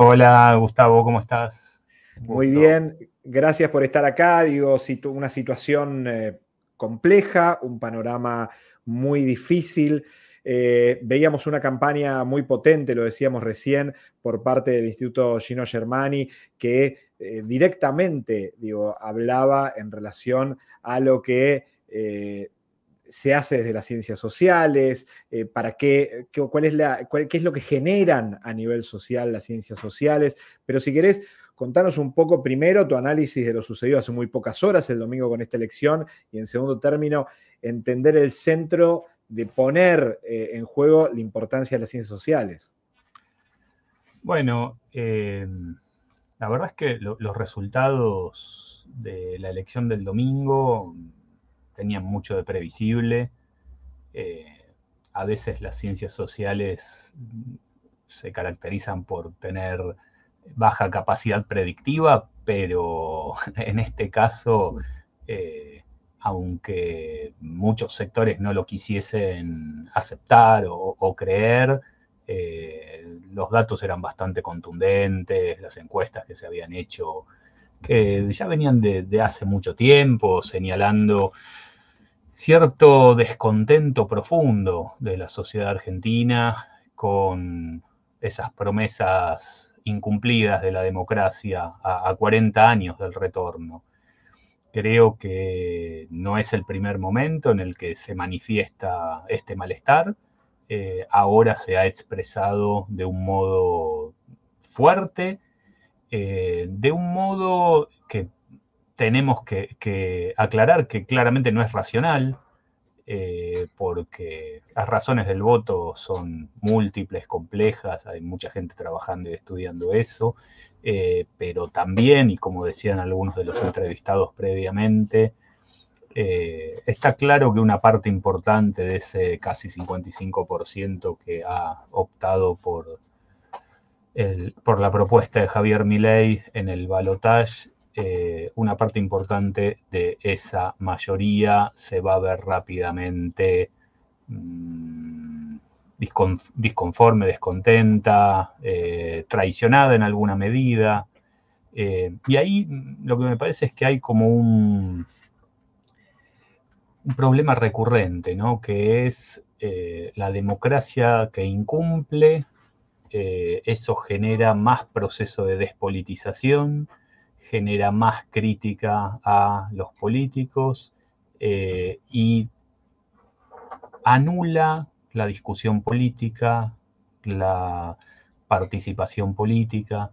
Hola Gustavo, ¿cómo estás? Muy bien, gracias por estar acá. Digo, una situación eh, compleja, un panorama muy difícil. Eh, veíamos una campaña muy potente, lo decíamos recién, por parte del Instituto Gino Germani, que eh, directamente digo, hablaba en relación a lo que se hace desde las ciencias sociales, eh, para qué, cuál es la, qué es lo que generan a nivel social las ciencias sociales. Pero si querés, contanos un poco primero tu análisis de lo sucedido hace muy pocas horas el domingo con esta elección y en segundo término, entender el centro de poner eh, en juego la importancia de las ciencias sociales. Bueno, eh, la verdad es que los resultados de la elección del domingo tenían mucho de previsible. Eh, a veces las ciencias sociales se caracterizan por tener baja capacidad predictiva, pero en este caso, eh, aunque muchos sectores no lo quisiesen aceptar o, creer, eh, los datos eran bastante contundentes, las encuestas que se habían hecho, que ya venían de hace mucho tiempo, señalando cierto descontento profundo de la sociedad argentina con esas promesas incumplidas de la democracia a, 40 años del retorno. Creo que no es el primer momento en el que se manifiesta este malestar. Eh, ahora se ha expresado de un modo fuerte, eh, de un modo que tenemos que, aclarar que claramente no es racional, eh, porque las razones del voto son múltiples, complejas, hay mucha gente trabajando y estudiando eso, eh, pero también, y como decían algunos de los entrevistados previamente, eh, está claro que una parte importante de ese casi 55% que ha optado por, por la propuesta de Javier Milei en el balotaje una parte importante de esa mayoría se va a ver rápidamente mm, disconforme, descontenta, eh, traicionada en alguna medida. Eh, y ahí mm, lo que me parece es que hay como un, problema recurrente, ¿no? que es la democracia que incumple, eso genera más proceso de despolitización, genera más crítica a los políticos eh, y anula la discusión política, la participación política.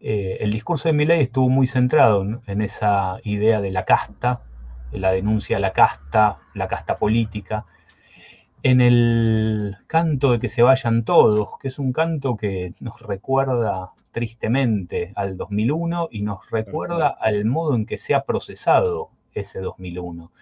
Eh, el discurso de Milley estuvo muy centrado en esa idea de la casta, la denuncia a la casta, la casta política, en el canto de que se vayan todos, que es un canto que nos recuerda tristemente al 2001 y nos recuerda al modo en que se ha procesado ese 2001.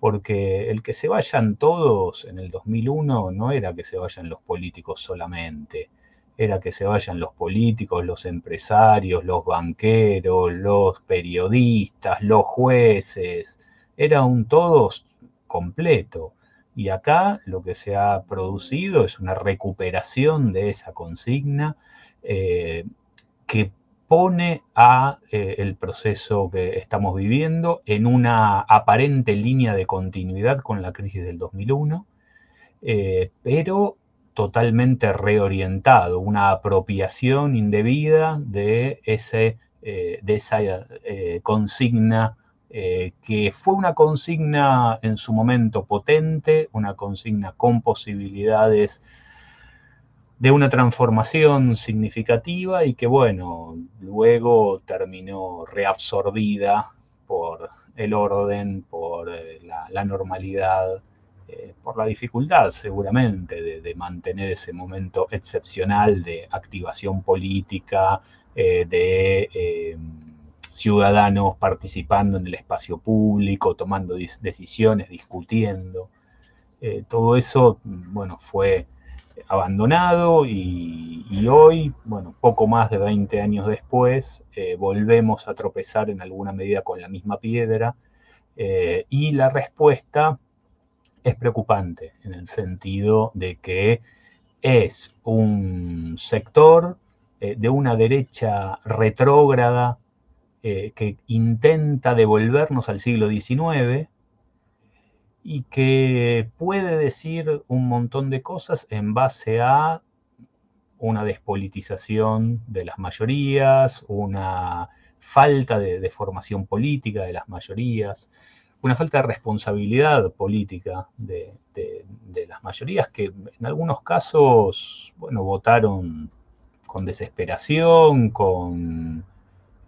Porque el que se vayan todos en el 2001 no era que se vayan los políticos solamente, era que se vayan los políticos, los empresarios, los banqueros, los periodistas, los jueces, era un todos completo. Y acá lo que se ha producido es una recuperación de esa consigna eh, que pone a eh, el proceso que estamos viviendo en una aparente línea de continuidad con la crisis del 2001, eh, pero totalmente reorientado, una apropiación indebida de, ese, eh, de esa consigna que fue una consigna en su momento potente, una consigna con posibilidades de una transformación significativa y que, bueno, luego terminó reabsorbida por el orden, por eh, la, normalidad, eh, por la dificultad seguramente de, mantener ese momento excepcional de activación política, eh, de ciudadanos participando en el espacio público, tomando decisiones, discutiendo. todo eso, bueno, fue abandonado y, hoy, bueno, poco más de 20 años después, eh, volvemos a tropezar en alguna medida con la misma piedra eh, y la respuesta es preocupante en el sentido de que es un sector de una derecha retrógrada que intenta devolvernos al siglo XIX y que puede decir un montón de cosas en base a una despolitización de las mayorías, una falta de, formación política de las mayorías, una falta de responsabilidad política de, las mayorías que en algunos casos, bueno, votaron con desesperación, con,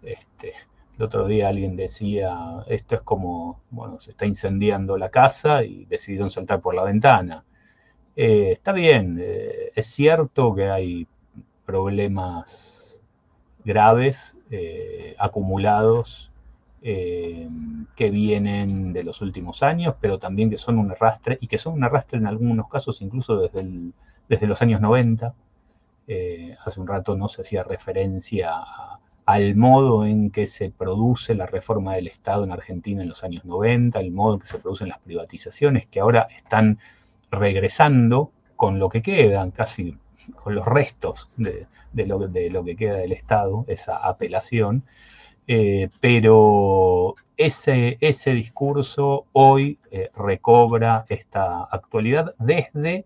este, el otro día alguien decía, esto es como, bueno, se está incendiando la casa y decidieron saltar por la ventana. Eh, está bien, eh, es cierto que hay problemas graves eh, acumulados que vienen de los últimos años, pero también que son un arrastre y que son un arrastre en algunos casos incluso desde, desde los años 90. hace un rato no se hacía referencia a, al modo en que se produce la reforma del Estado en Argentina en los años 90, el modo en que se producen las privatizaciones, que ahora están regresando con lo que quedan, casi con los restos de, lo, que queda del Estado, esa apelación. Eh, pero ese, discurso hoy eh, recobra esta actualidad desde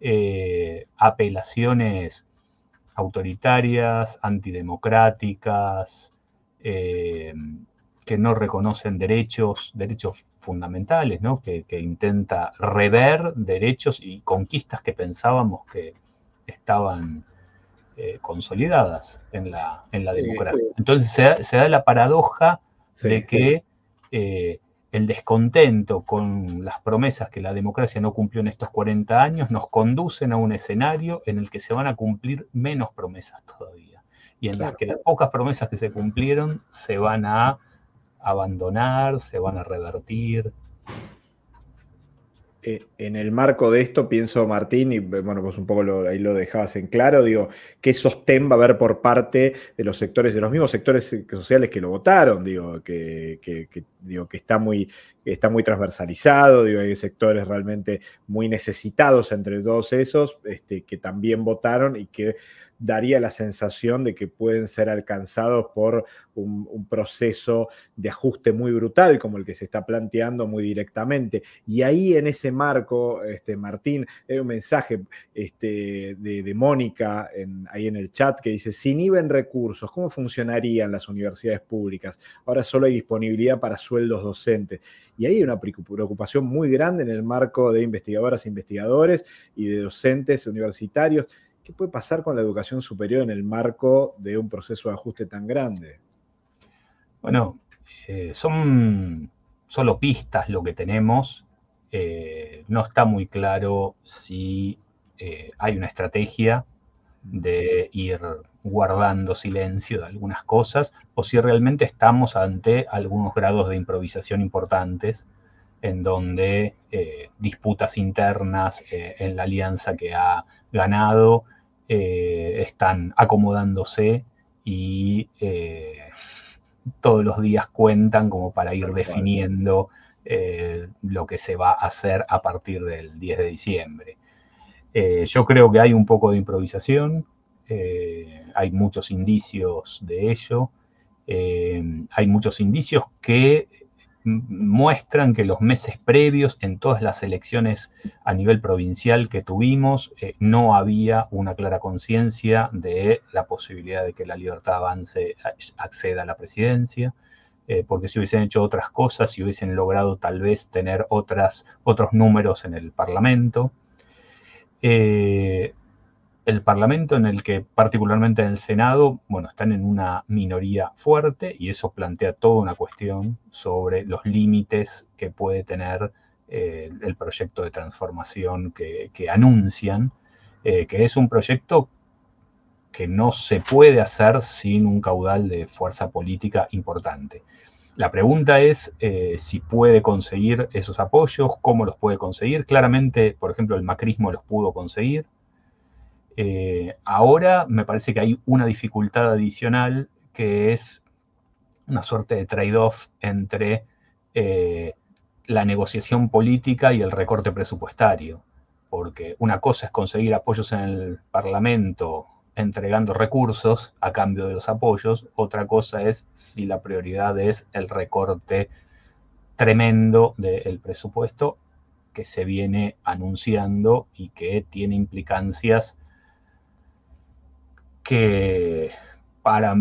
eh, apelaciones autoritarias, antidemocráticas, eh, que no reconocen derechos, derechos fundamentales, ¿no? que, intenta rever derechos y conquistas que pensábamos que estaban eh, consolidadas en la, en la democracia. Entonces se da, la paradoja de que eh, el descontento con las promesas que la democracia no cumplió en estos 40 años nos conducen a un escenario en el que se van a cumplir menos promesas todavía y en las que las pocas promesas que se cumplieron se van a abandonar, se van a revertir. Eh, en el marco de esto, pienso, Martín, y bueno, pues un poco ahí lo dejabas en claro, digo, ¿qué sostén va a haber por parte de los sectores, de los mismos sectores sociales que lo votaron? Digo, que, digo, que está muy, está muy transversalizado, digo, hay sectores realmente muy necesitados entre todos esos, este, que también votaron y que daría la sensación de que pueden ser alcanzados por un, proceso de ajuste muy brutal, como el que se está planteando muy directamente. Y ahí en ese marco, este, Martín, hay un mensaje este, de, Mónica ahí en el chat que dice, si inhiben recursos, ¿cómo funcionarían las universidades públicas? Ahora solo hay disponibilidad para sueldos docentes. Y ahí hay una preocupación muy grande en el marco de investigadoras e investigadores y de docentes universitarios ¿Qué puede pasar con la educación superior en el marco de un proceso de ajuste tan grande? Bueno, eh, son solo pistas lo que tenemos. Eh, no está muy claro si eh, hay una estrategia de ir guardando silencio de algunas cosas o si realmente estamos ante algunos grados de improvisación importantes en donde disputas internas en la alianza que ha ganado eh, están acomodándose y eh, todos los días cuentan como para ir definiendo eh, lo que se va a hacer a partir del 10 de diciembre. yo creo que hay un poco de improvisación, hay muchos indicios de ello, hay muchos indicios que muestran que los meses previos en todas las elecciones a nivel provincial que tuvimos eh, no había una clara conciencia de la posibilidad de que la libertad avance acceda a la presidencia, eh, porque si hubiesen hecho otras cosas, si hubiesen logrado tal vez tener otras, otros números en el Parlamento. Eh, el Parlamento en el que particularmente en el Senado, bueno, están en una minoría fuerte y eso plantea toda una cuestión sobre los límites que puede tener eh, el proyecto de transformación que, anuncian, eh, que es un proyecto que no se puede hacer sin un caudal de fuerza política importante. La pregunta es eh, si puede conseguir esos apoyos, cómo los puede conseguir. Claramente, por ejemplo, el macrismo los pudo conseguir, eh, ahora me parece que hay una dificultad adicional que es una suerte de trade-off entre eh, la negociación política y el recorte presupuestario, porque una cosa es conseguir apoyos en el Parlamento entregando recursos a cambio de los apoyos, otra cosa es si la prioridad es el recorte tremendo del presupuesto que se viene anunciando y que tiene implicancias que para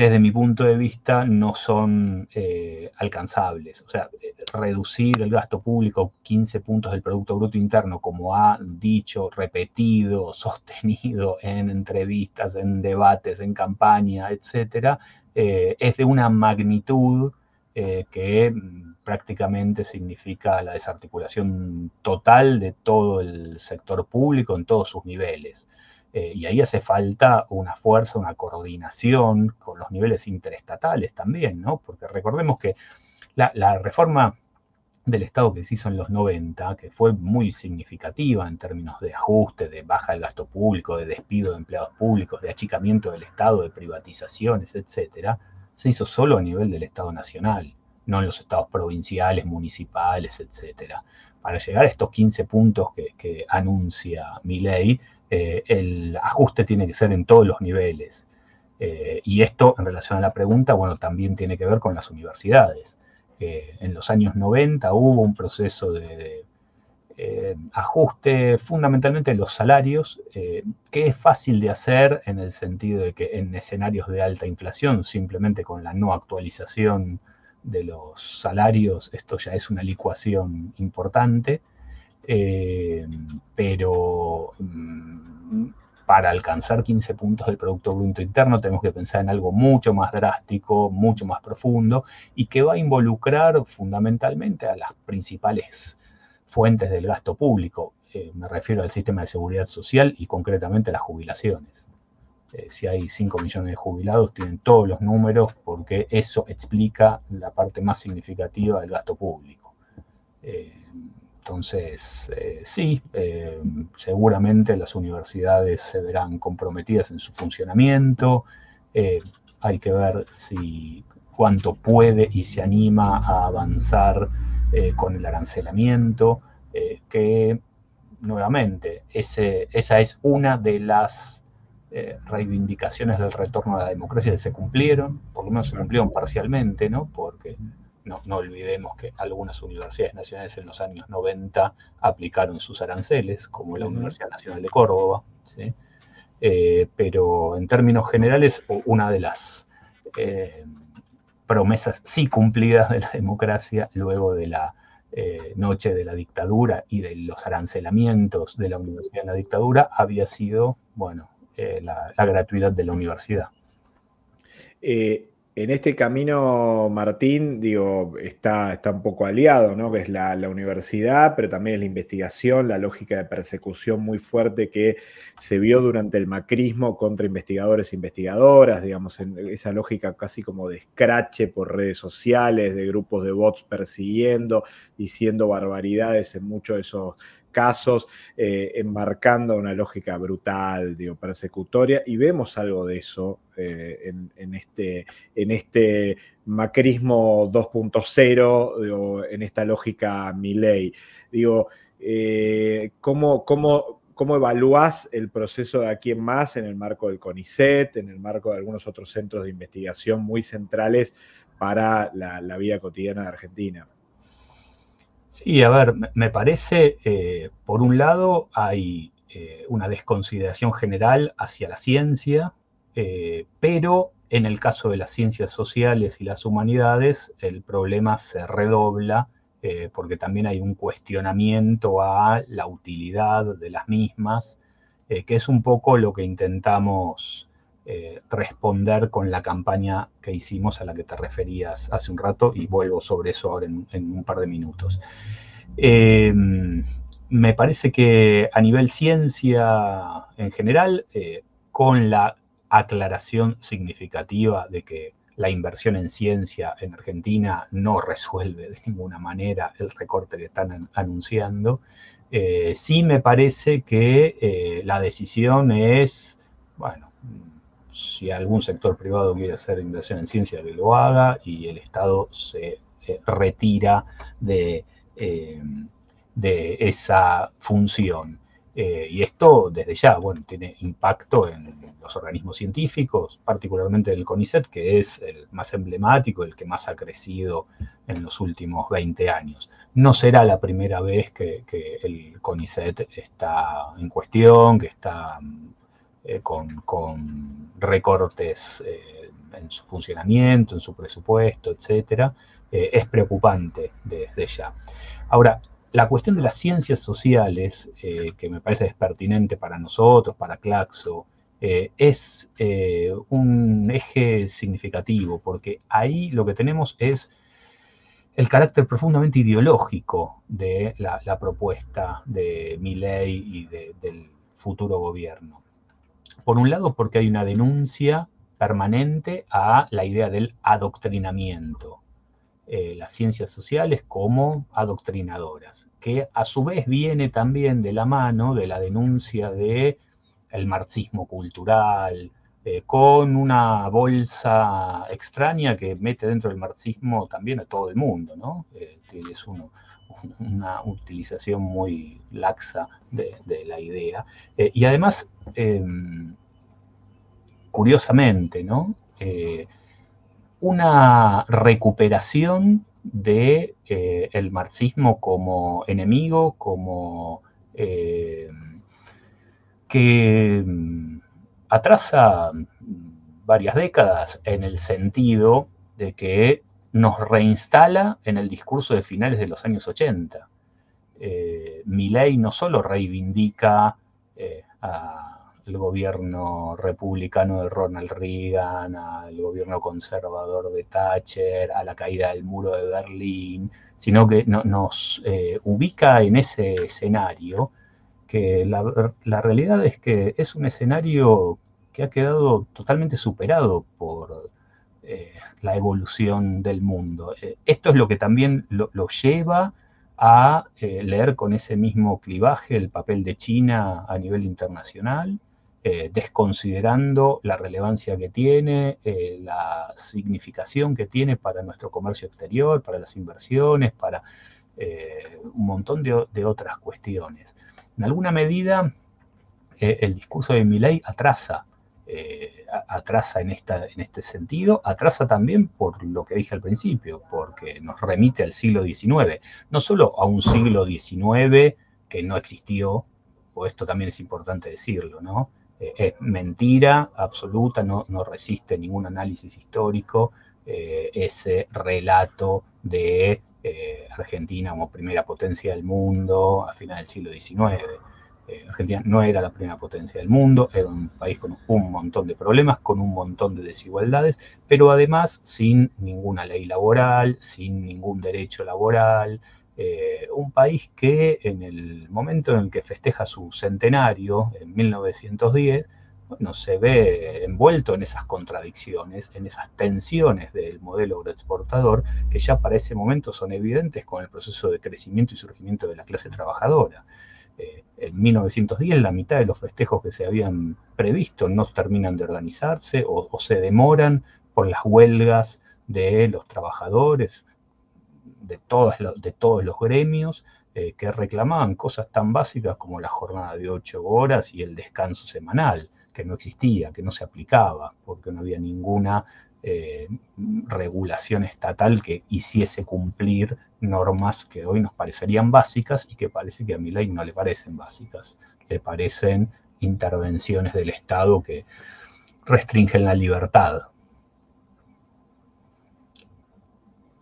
desde mi punto de vista, no son eh, alcanzables. O sea, reducir el gasto público 15 puntos del Producto Bruto Interno, como ha dicho, repetido, sostenido en entrevistas, en debates, en campaña, etcétera, eh, es de una magnitud eh, que prácticamente significa la desarticulación total de todo el sector público en todos sus niveles. Eh, y ahí hace falta una fuerza, una coordinación con los niveles interestatales también, ¿no? Porque recordemos que la, reforma del Estado que se hizo en los 90, que fue muy significativa en términos de ajuste, de baja del gasto público, de despido de empleados públicos, de achicamiento del Estado, de privatizaciones, etcétera, se hizo solo a nivel del Estado nacional, no en los estados provinciales, municipales, etcétera. Para llegar a estos 15 puntos que, que anuncia mi ley, eh, el ajuste tiene que ser en todos los niveles. Eh, y esto, en relación a la pregunta, bueno, también tiene que ver con las universidades. Eh, en los años 90 hubo un proceso de, ajuste fundamentalmente en los salarios, que es fácil de hacer en el sentido de que en escenarios de alta inflación, simplemente con la no actualización de los salarios, esto ya es una licuación importante. Eh, pero mm, para alcanzar 15 puntos del Producto Bruto Interno tenemos que pensar en algo mucho más drástico, mucho más profundo y que va a involucrar fundamentalmente a las principales fuentes del gasto público. Eh, me refiero al sistema de seguridad social y concretamente a las jubilaciones. Eh, si hay 5 millones de jubilados, tienen todos los números porque eso explica la parte más significativa del gasto público. Entonces, eh, sí, eh, seguramente las universidades se verán comprometidas en su funcionamiento. Eh, hay que ver si cuánto puede y se anima a avanzar con el arancelamiento, que nuevamente esa es una de las reivindicaciones del retorno a la democracia que se cumplieron, por lo menos se cumplieron parcialmente, ¿no? Porque no, olvidemos que algunas universidades nacionales en los años 90 aplicaron sus aranceles, como la Universidad Nacional de Córdoba, eh, pero en términos generales, una de las eh, promesas sí cumplidas de la democracia luego de la eh, noche de la dictadura y de los arancelamientos de la universidad en la dictadura había sido, bueno, la, la, gratuidad de la universidad. En este camino, Martín, digo, está, está un poco aliado, ¿no? Que es la, universidad, pero también es la investigación, la lógica de persecución muy fuerte que se vio durante el macrismo contra investigadores e investigadoras, digamos, esa lógica casi como de escrache por redes sociales, de grupos de bots persiguiendo, diciendo barbaridades en muchos de esos casos, eh, embarcando una lógica brutal, digo, persecutoria, y vemos algo de eso eh, en, este, en este macrismo 2.0, en esta lógica Milley. Digo, eh, ¿cómo, cómo, cómo evalúas el proceso de aquí en más en el marco del CONICET, en el marco de algunos otros centros de investigación muy centrales para la vida cotidiana de Argentina? Sí, a ver, me parece, eh, por un lado, hay eh, una desconsideración general hacia la ciencia, eh, pero en el caso de las ciencias sociales y las humanidades, el problema se redobla porque también hay un cuestionamiento a la utilidad de las mismas, que es un poco lo que intentamos eh, responder con la campaña que hicimos a la que te referías hace un rato y vuelvo sobre eso ahora en, un par de minutos. Eh, me parece que a nivel ciencia en general, eh, con la aclaración significativa de que la inversión en ciencia en Argentina no resuelve de ninguna manera el recorte que están anunciando, sí me parece que la decisión es, bueno, si algún sector privado quiere hacer inversión en ciencia, que lo haga y el Estado se eh, retira de, eh, de, esa función. Eh, y esto desde ya, bueno, tiene impacto en los organismos científicos, particularmente el CONICET, que es el más emblemático, el que más ha crecido en los últimos 20 años. No será la primera vez que, el CONICET está en cuestión, que está eh, con, recortes eh, en su funcionamiento, en su presupuesto, etc. es preocupante desde ya. Ahora, la cuestión de las ciencias sociales, eh, que me parece es pertinente para nosotros, para Claxo, eh, es eh, un eje significativo, porque ahí lo que tenemos es el carácter profundamente ideológico de la, propuesta de mi ley y del futuro gobierno. Por un lado, porque hay una denuncia permanente a la idea del adoctrinamiento. Eh, las ciencias sociales como adoctrinadoras, que a su vez viene también de la mano de la denuncia de el marxismo cultural, eh, con una bolsa extraña que mete dentro del marxismo también a todo el mundo, ¿no? Eh, es una utilización muy laxa de, la idea. y además, em, curiosamente, ¿no? una recuperación de eh, el marxismo como enemigo, como eh, que mm, atrasa varias décadas en el sentido de que nos reinstala en el discurso de finales de los años 80. Eh, ley no solo reivindica a el gobierno republicano de Ronald Reagan, al gobierno conservador de Thatcher, a la caída del muro de Berlín, sino que nos eh, ubica en ese escenario, que la, realidad es que es un escenario que ha quedado totalmente superado por eh, la evolución del mundo. Eh, esto es lo que también lo, lleva a leer con ese mismo clivaje el papel de China a nivel internacional, eh, desconsiderando la relevancia que tiene, eh, la significación que tiene para nuestro comercio exterior, para las inversiones, para eh, un montón de, otras cuestiones. En alguna medida, el discurso de Milley atrasa, atrasa en, esta, en este sentido, atrasa también por lo que dije al principio, porque nos remite al siglo XIX, no solo a un siglo XIX que no existió, o esto también es importante decirlo, ¿no? Eh, es mentira absoluta, no, resiste ningún análisis histórico eh, ese relato de eh, Argentina como primera potencia del mundo a finales del siglo XIX. Argentina no era la primera potencia del mundo, era un país con un montón de problemas, con un montón de desigualdades, pero además sin ninguna ley laboral, sin ningún derecho laboral, eh, un país que en el momento en el que festeja su centenario, en 1910, bueno, se ve envuelto en esas contradicciones, en esas tensiones del modelo agroexportador, que ya para ese momento son evidentes con el proceso de crecimiento y surgimiento de la clase trabajadora. Eh, en 1910 la mitad de los festejos que se habían previsto no terminan de organizarse o se demoran por las huelgas de los trabajadores, de, de todos los gremios eh, que reclamaban cosas tan básicas como la jornada de ocho horas y el descanso semanal, que no existía, que no se aplicaba, porque no había ninguna eh, regulación estatal que hiciese cumplir normas que hoy nos parecerían básicas y que parece que a mi ley no le parecen básicas, le parecen intervenciones del Estado que restringen la libertad.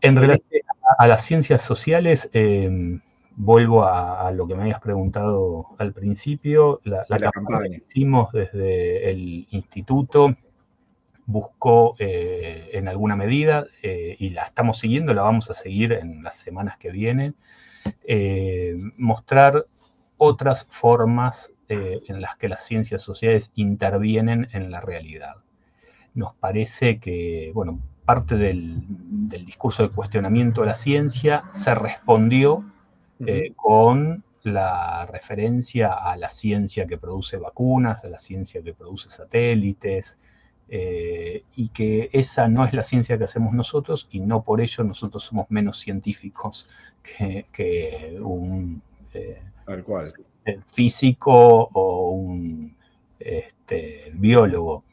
En relación a las ciencias sociales, em, vuelvo a, lo que me habías preguntado al principio. La, campaña, que hicimos desde el instituto buscó eh, en alguna medida, eh, y la estamos siguiendo, la vamos a seguir en las semanas que vienen, eh, mostrar otras formas en las que las ciencias sociales intervienen en la realidad. Nos parece que, bueno, parte del, discurso de cuestionamiento de la ciencia se respondió con la referencia a la ciencia que produce vacunas, a la ciencia que produce satélites, eh, y que esa no es la ciencia que hacemos nosotros y no por ello nosotros somos menos científicos que, un... Eh, Tal cual físico o un este, biólogo.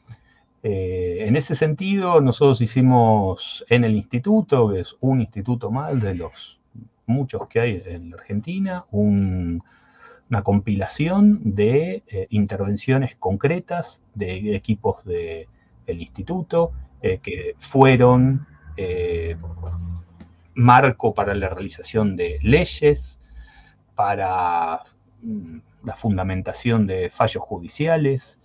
Eh, en ese sentido, nosotros hicimos en el instituto, que es un instituto más de los muchos que hay en la Argentina, una compilación de intervenciones concretas de equipos del instituto eh, que fueron marco para la realización de leyes, para mm, la fundamentación de fallos judiciales,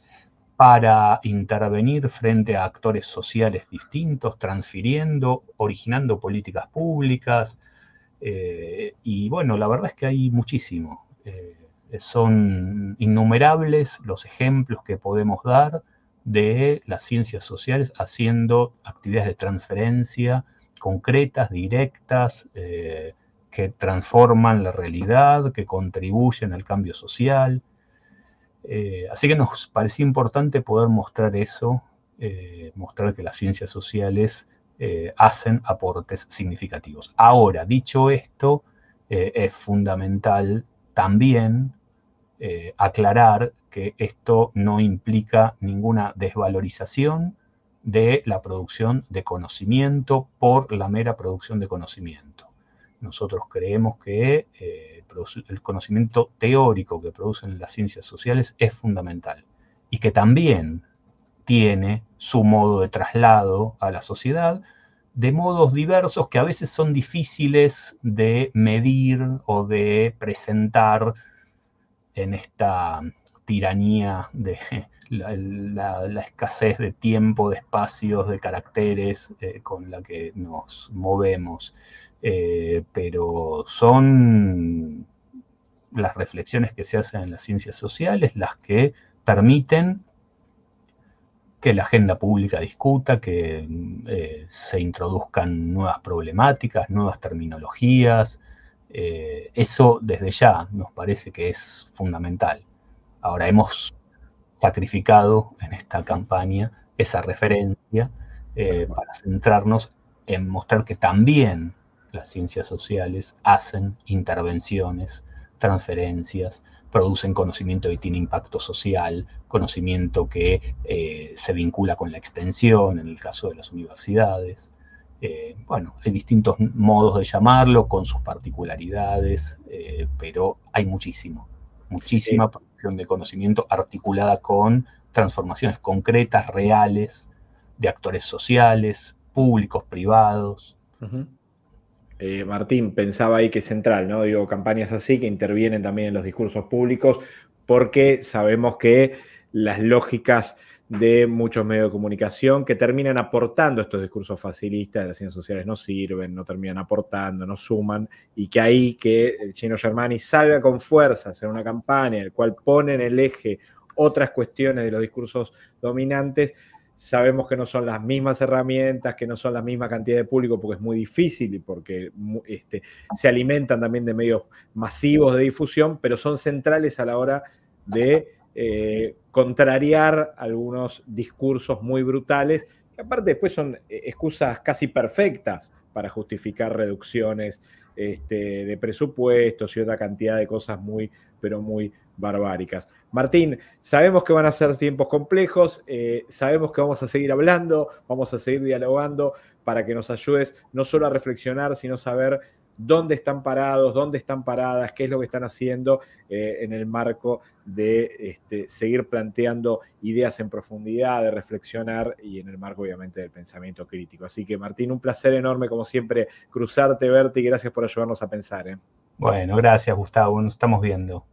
para intervenir frente a actores sociales distintos, transfiriendo, originando políticas públicas. Eh, y bueno, la verdad es que hay muchísimo. Eh, son innumerables los ejemplos que podemos dar de las ciencias sociales haciendo actividades de transferencia concretas, directas, eh, que transforman la realidad, que contribuyen al cambio social. Eh, así que nos parecía importante poder mostrar eso, eh, mostrar que las ciencias sociales hacen aportes significativos. Ahora, dicho esto, es fundamental también aclarar que esto no implica ninguna desvalorización de la producción de conocimiento por la mera producción de conocimiento. Nosotros creemos que eh, el conocimiento teórico que producen las ciencias sociales es fundamental y que también tiene su modo de traslado a la sociedad de modos diversos que a veces son difíciles de medir o de presentar en esta tiranía de la, escasez de tiempo, de espacios, de caracteres eh, con la que nos movemos. Eh, pero son las reflexiones que se hacen en las ciencias sociales las que permiten que la agenda pública discuta, que eh, se introduzcan nuevas problemáticas, nuevas terminologías. Eso desde ya nos parece que es fundamental. Ahora hemos sacrificado en esta campaña esa referencia para centrarnos en mostrar que también las ciencias sociales hacen intervenciones, transferencias, producen conocimiento que tiene impacto social, conocimiento que eh, se vincula con la extensión, en el caso de las universidades. Eh, bueno, hay distintos modos de llamarlo, con sus particularidades, eh, pero hay muchísimo, muchísima de conocimiento articulada con transformaciones concretas, reales, de actores sociales, públicos, privados. Eh, Martín, pensaba ahí que es central, ¿no? Digo, campañas así que intervienen también en los discursos públicos, porque sabemos que las lógicas de muchos medios de comunicación que terminan aportando estos discursos facilistas de las ciencias sociales. No sirven, no terminan aportando, no suman, y que ahí que el chino Germani salga con fuerza a hacer una campaña en la cual pone en el eje otras cuestiones de los discursos dominantes, Sabemos que no son las mismas herramientas, que no son la misma cantidad de público, porque es muy difícil y porque este, se alimentan también de medios masivos de difusión, pero son centrales a la hora de eh, contrariar algunos discursos muy brutales, que aparte después son eh, excusas casi perfectas para justificar reducciones este, de presupuestos y otra cantidad de cosas muy, pero muy barbáricas. Martín, sabemos que van a ser tiempos complejos, eh, sabemos que vamos a seguir hablando, vamos a seguir dialogando para que nos ayudes no solo a reflexionar, sino saber dónde están parados, dónde están paradas, qué es lo que están haciendo eh, en el marco de este, seguir planteando ideas en profundidad, de reflexionar y en el marco obviamente del pensamiento crítico. Así que Martín, un placer enorme como siempre cruzarte, verte y gracias por ayudarnos a pensar. ¿eh? Bueno, gracias Gustavo, nos estamos viendo.